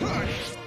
Push!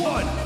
One,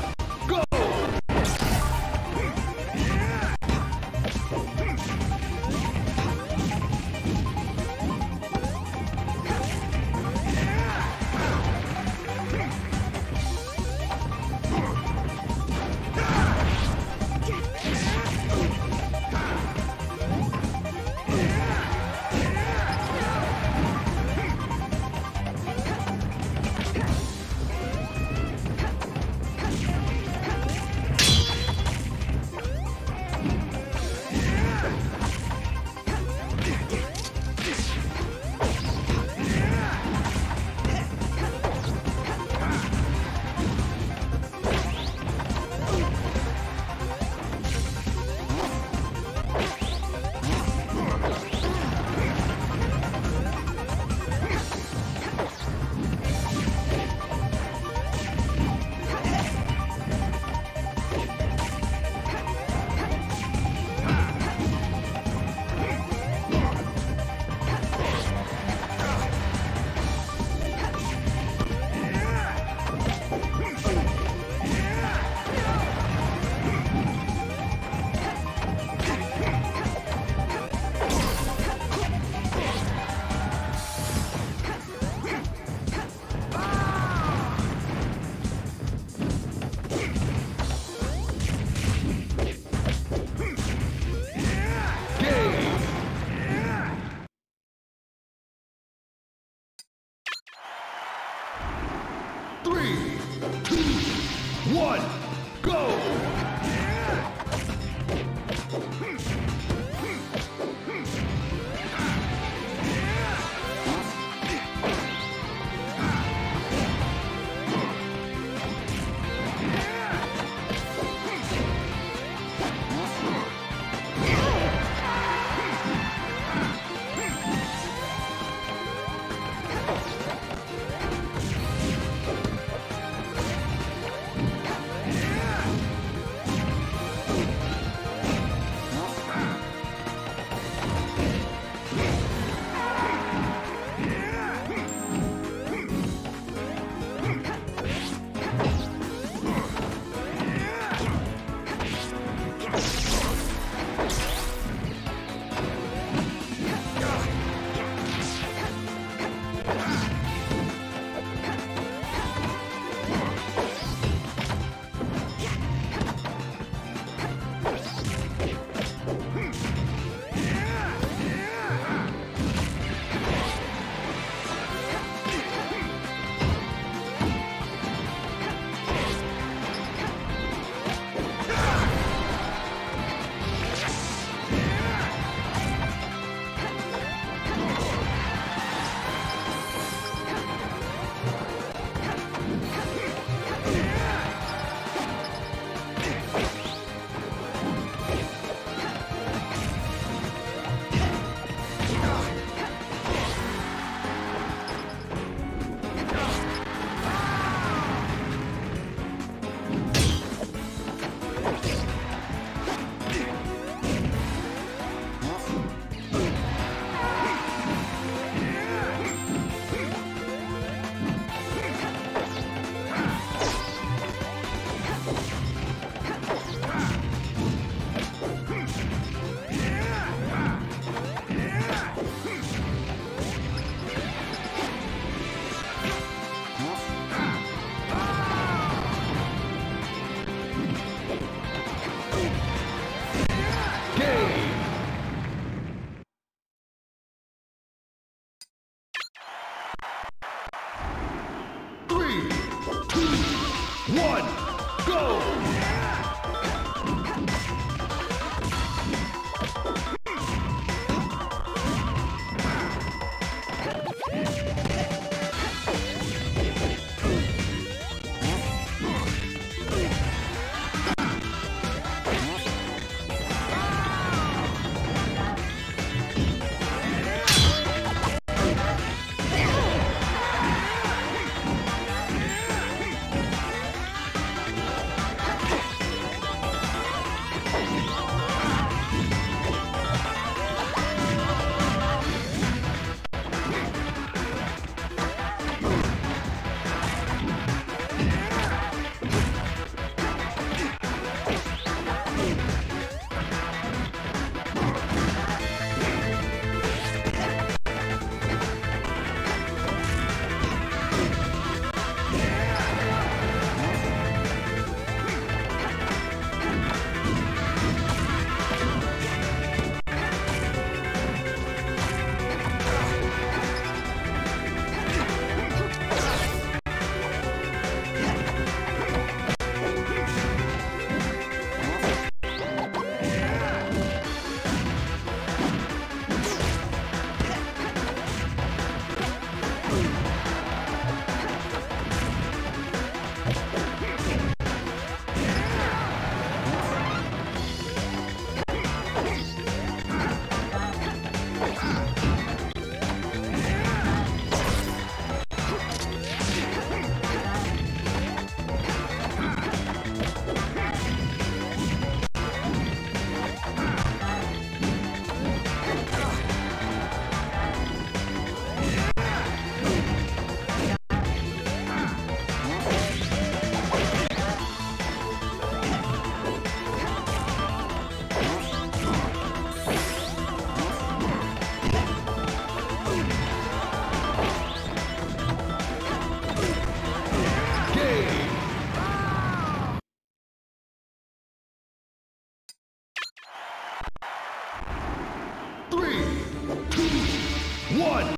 two, one,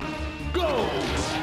go!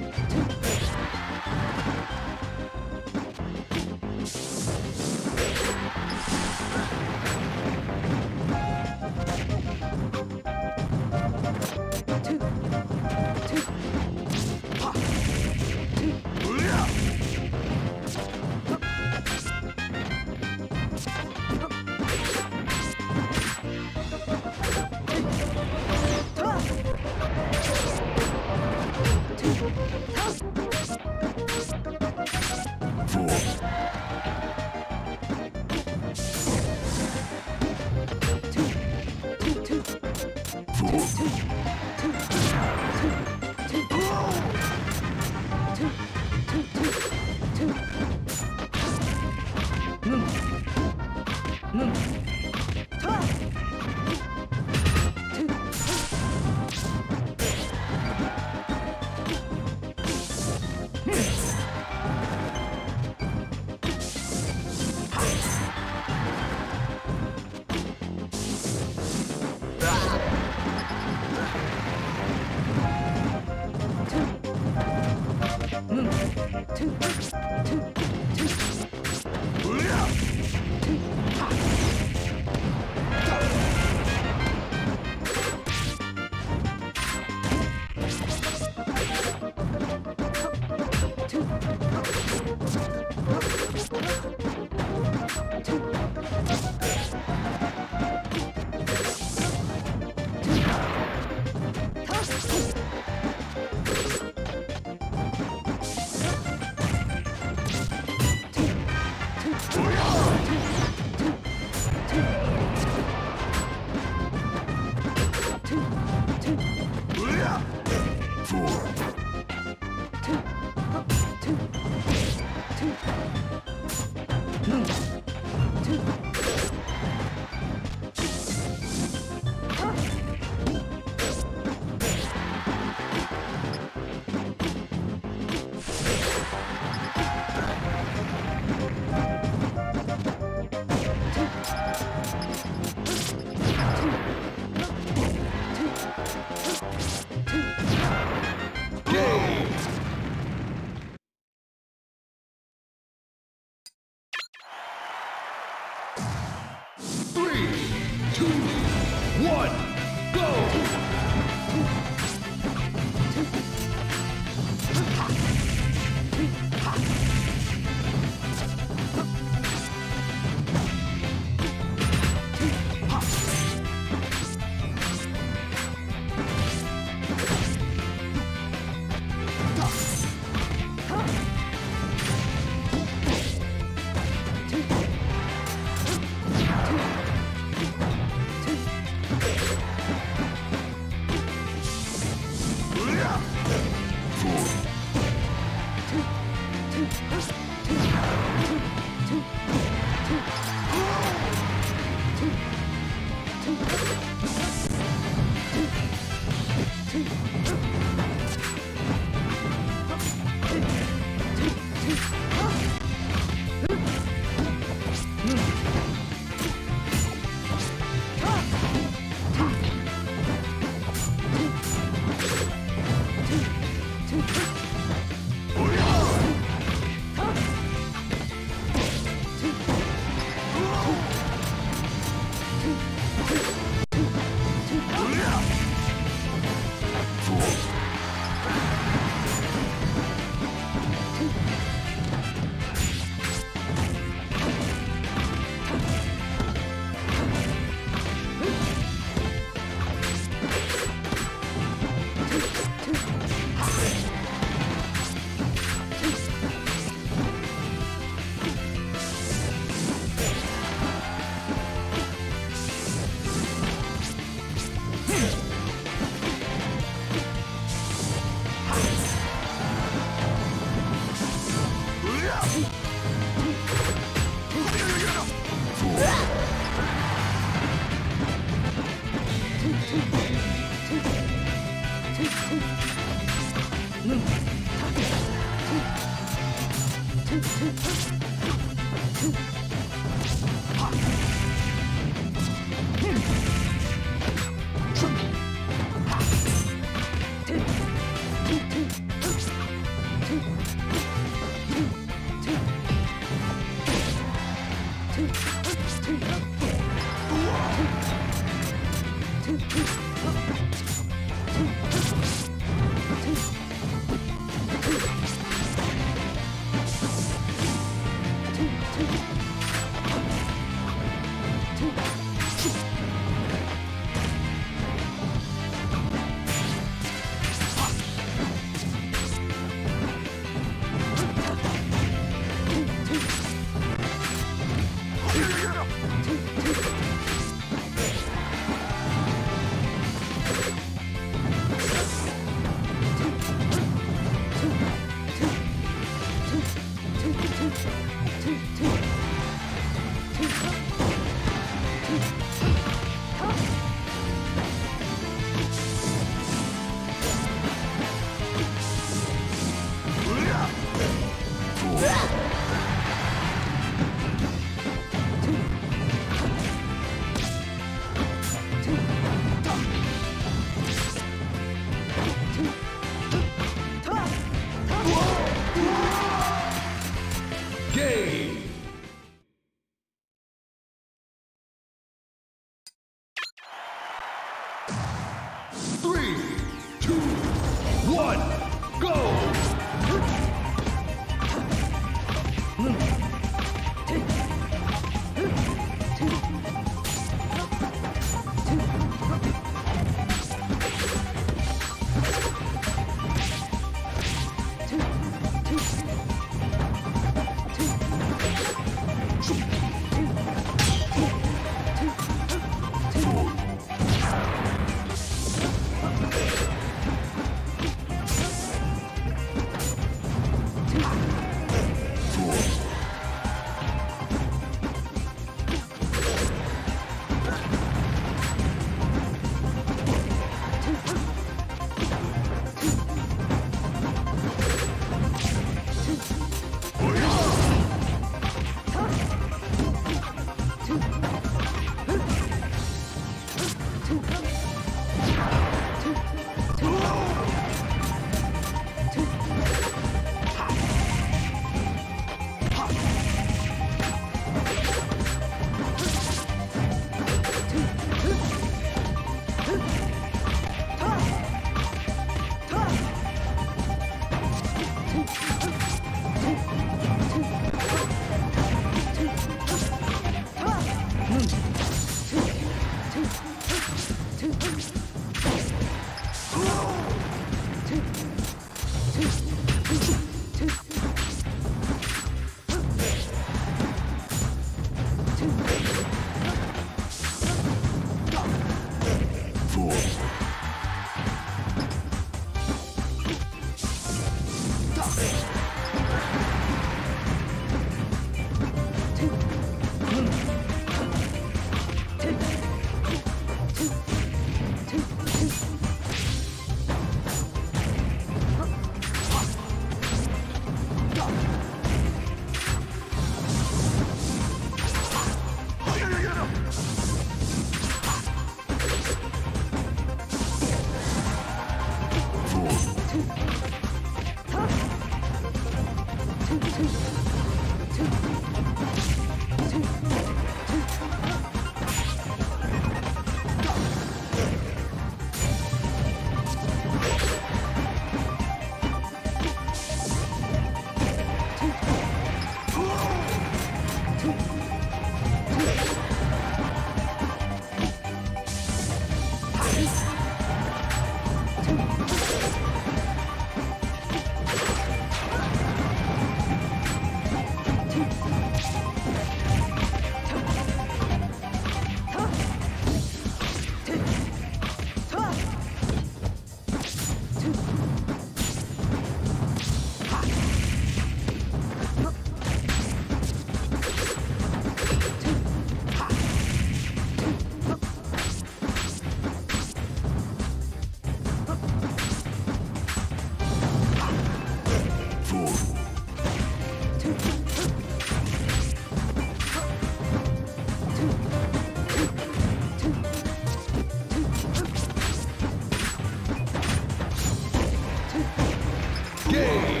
game.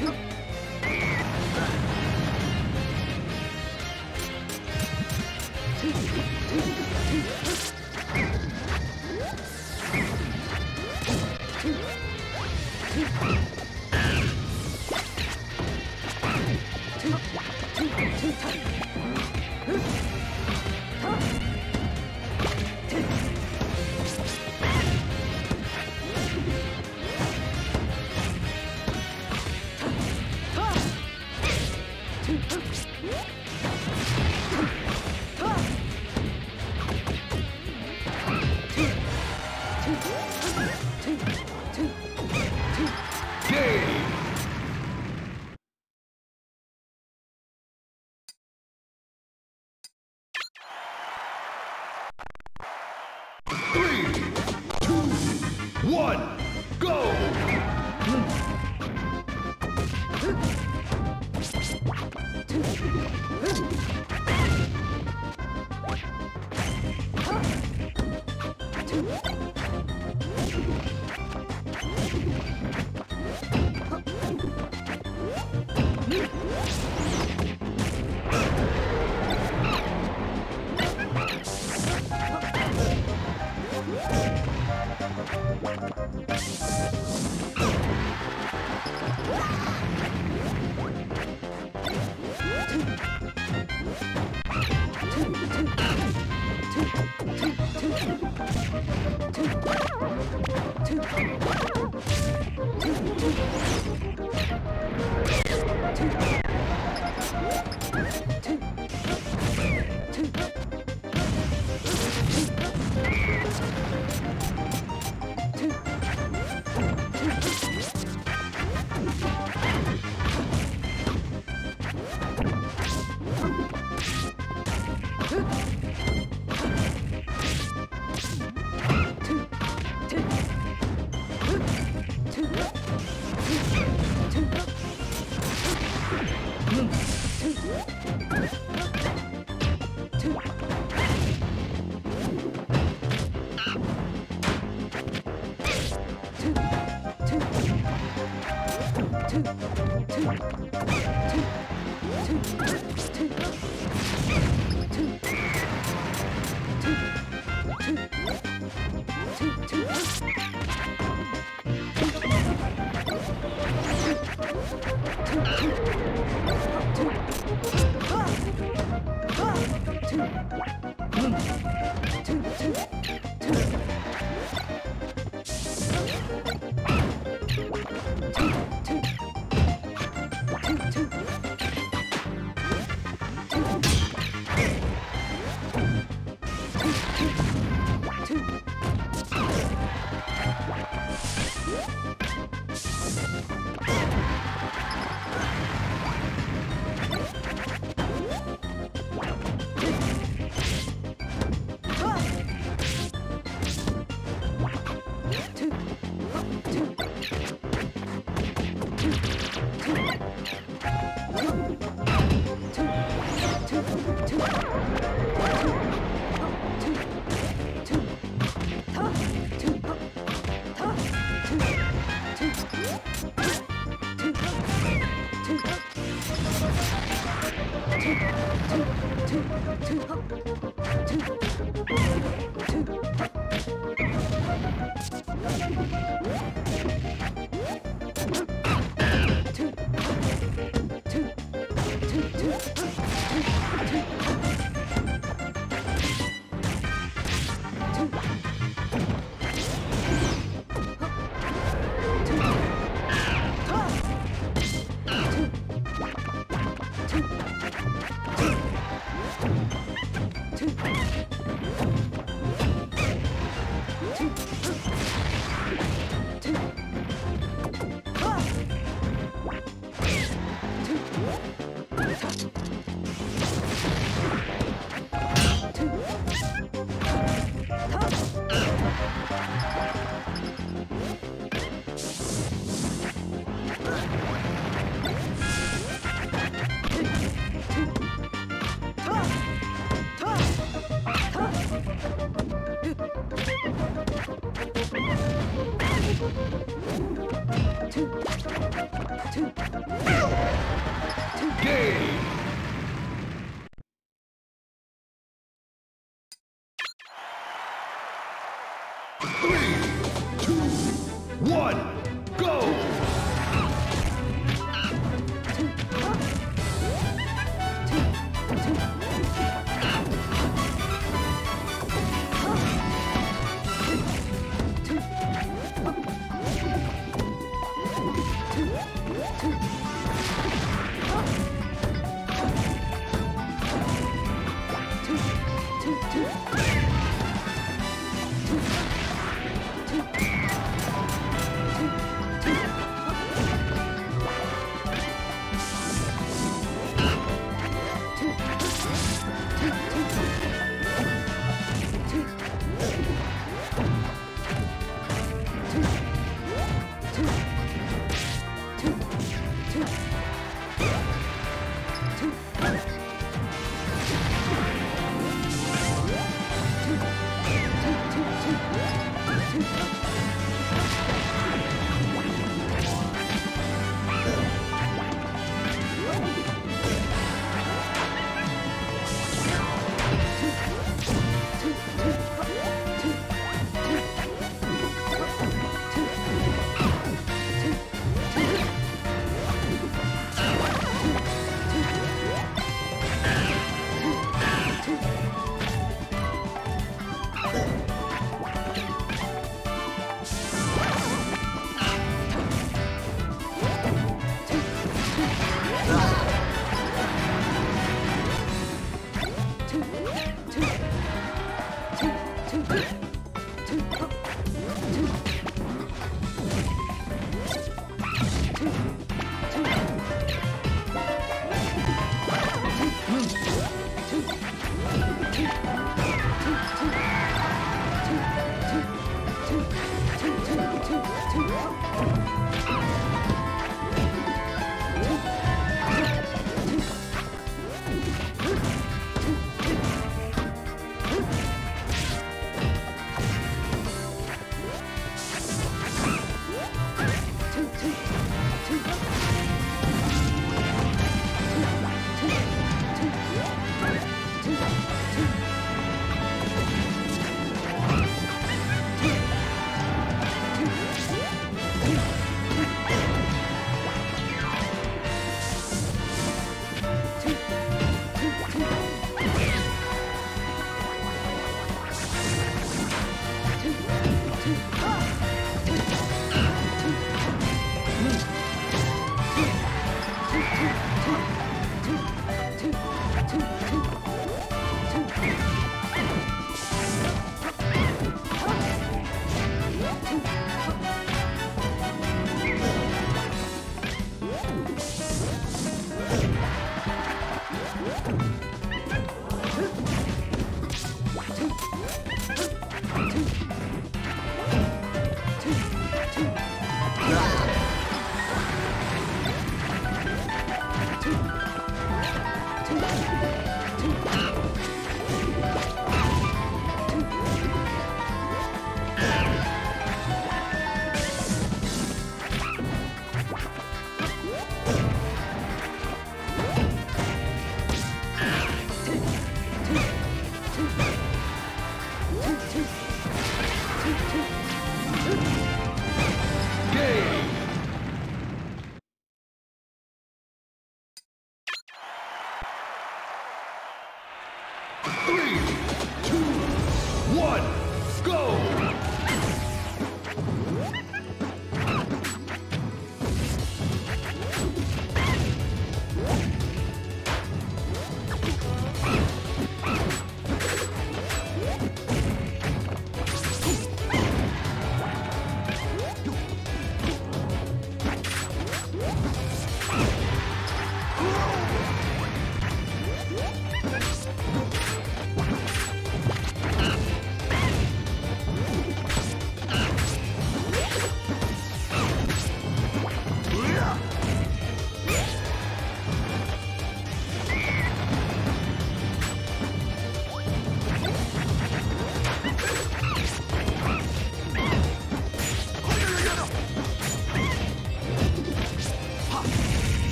Thank you.